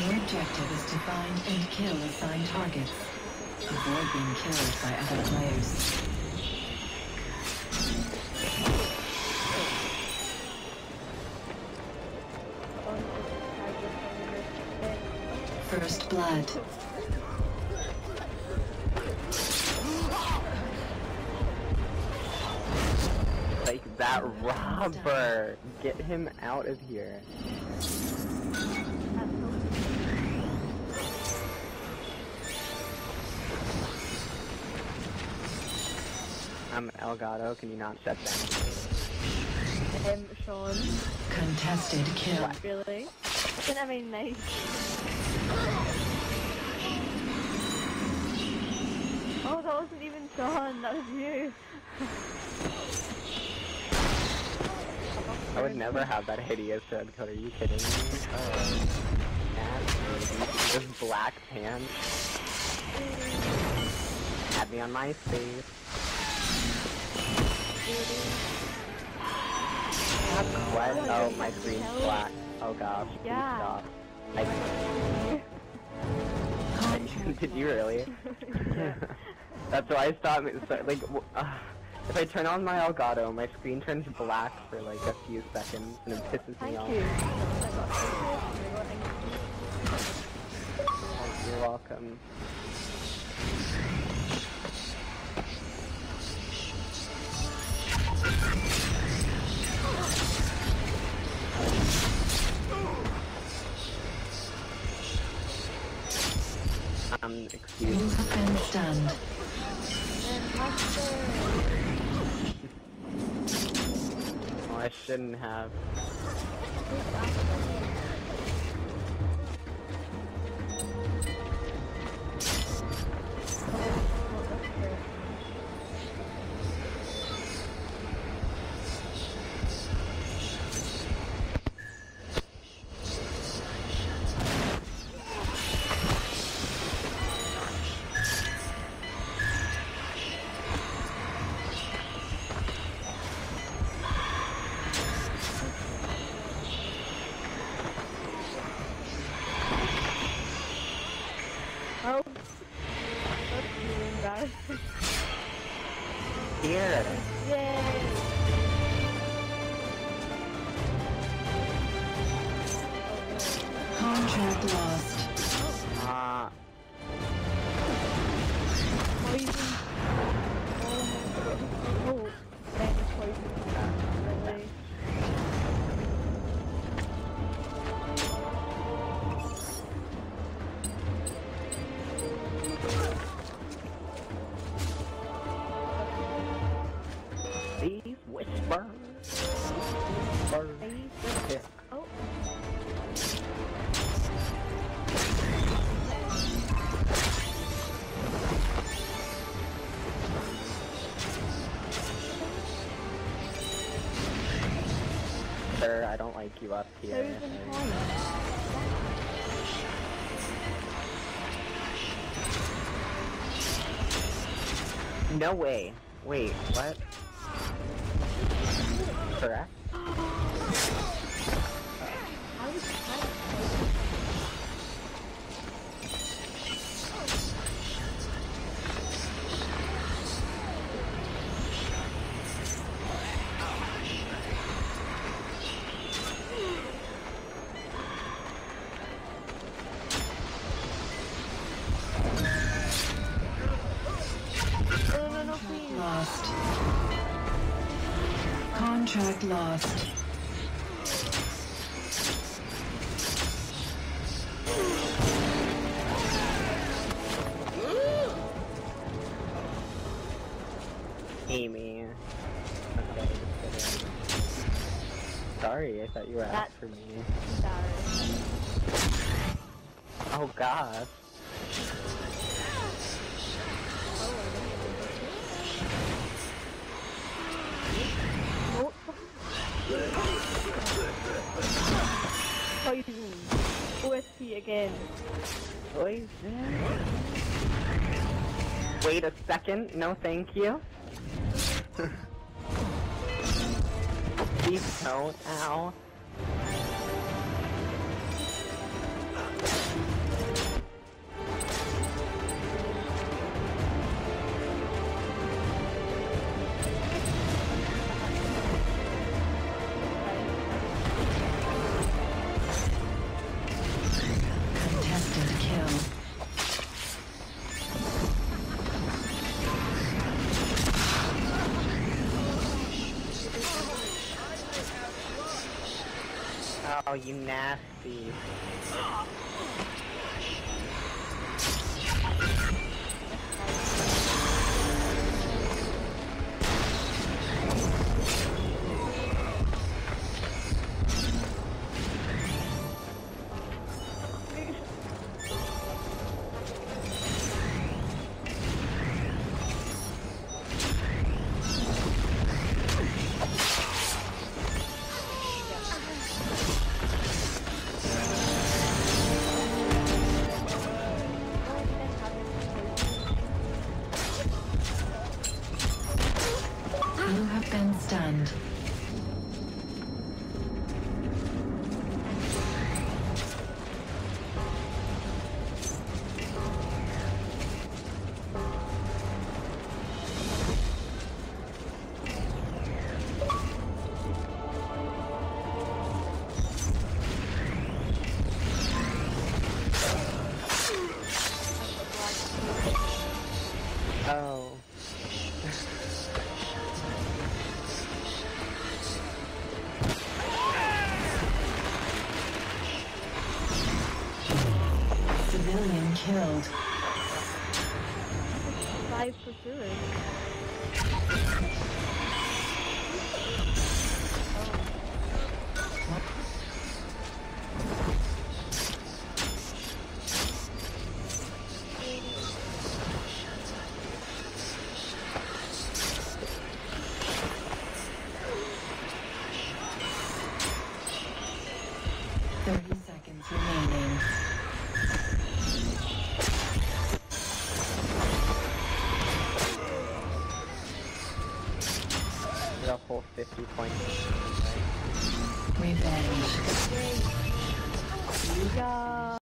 Your objective is to find and kill assigned targets. Avoid being killed by other players. First blood. Like that robber! Get him out of here. I'm Elgato, can you not shut down? Um, Shaun, Contested kill. really? Isn't that very nice? Oh, that wasn't even Shaun, that was you. I would never have that hideous red coat, are you kidding me? Oh, nasty. Black pants. Add me on MySpace. What? Oh, my screen's black. Oh gosh, please Yeah. stop. I, did you really? That's why I stopped. So, like, uh, if I turn on my Elgato, my screen turns black for like a few seconds, and it pisses me Thank off. you. Oh, You're welcome. Um, excuse me. have. Oh, I shouldn't have. Oh, that's really. Here. Yay! Contract lost. No way. Wait, what? Correct? Contract lost. Amie. Okay. Sorry, I thought you were That- after me. Sorry. Oh gosh. Poison. OSP again. Poison. Wait a second. No, thank you. Please don't. Ow. Oh, you nasty. Oh. Civilian killed. Five. Thirty whole 50 points. Revenge. You got